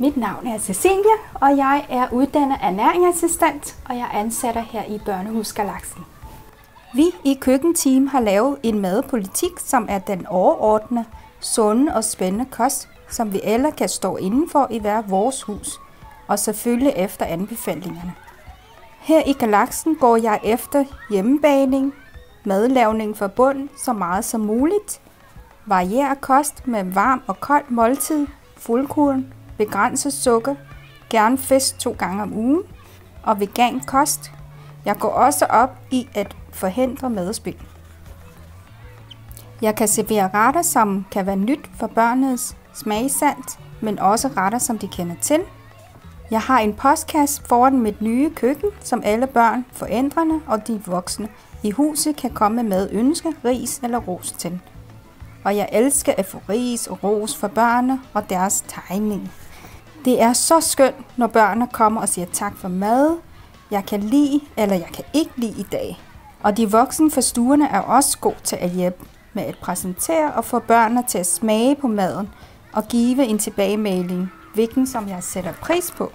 Mit navn er Cecilie, og jeg er uddannet ernæringsassistent, og jeg er her i Børnehus Galaxen. Vi i køkkenteam har lavet en madpolitik, som er den overordnede, sunde og spændende kost, som vi alle kan stå indenfor i hver vores hus, og selvfølgelig efter anbefalingerne. Her i Galaxen går jeg efter hjemmebagning, madlavning fra bunden så meget som muligt, varierer kost med varm og kold måltid, fuldkorn, begrænset sukker, gerne fisk to gange om ugen og vegan kost. Jeg går også op i at forhindre madspil. Jeg kan servere retter, som kan være nyt for børnenes smagsalt, men også retter, som de kender til. Jeg har en postkasse foran mit nye køkken, som alle børn, forældrene og de voksne i huset kan komme med ønske, ris eller ros til. Og jeg elsker at få ris og ros for børnene og deres tegning. Det er så skønt, når børnene kommer og siger tak for mad, jeg kan lide eller jeg kan ikke lide i dag. Og de voksne for stuerne er også gode til at hjælpe med at præsentere og få børnene til at smage på maden og give en tilbagemelding, hvilken som jeg sætter pris på.